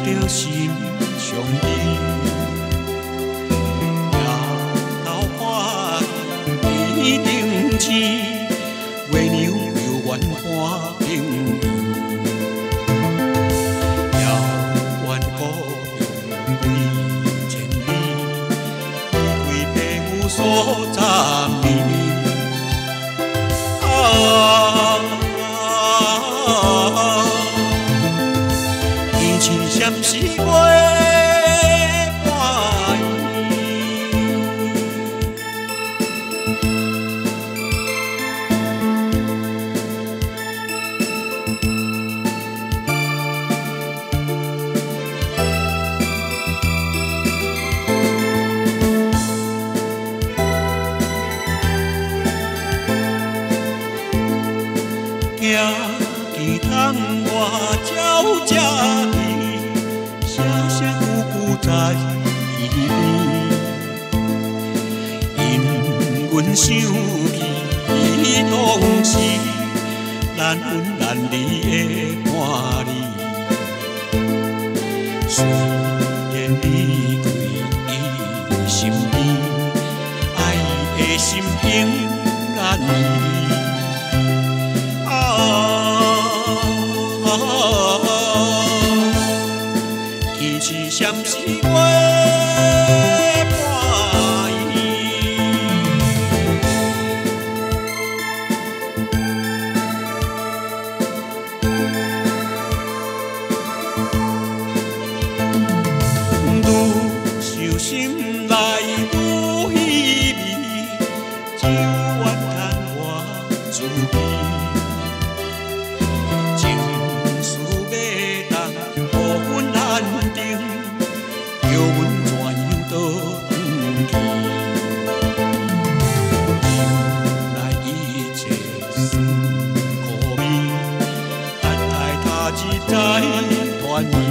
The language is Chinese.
着心上意，夜头花边顶星，月娘又愿伴朋友，遥远故乡几千里，离开父母所站眠。行几趟外鸟这声声句句在耳边，因阮想起当时咱阮难离的伴侣。虽然离开伊身边，爱的心永远离。天气闪是月 ai, tua mãe.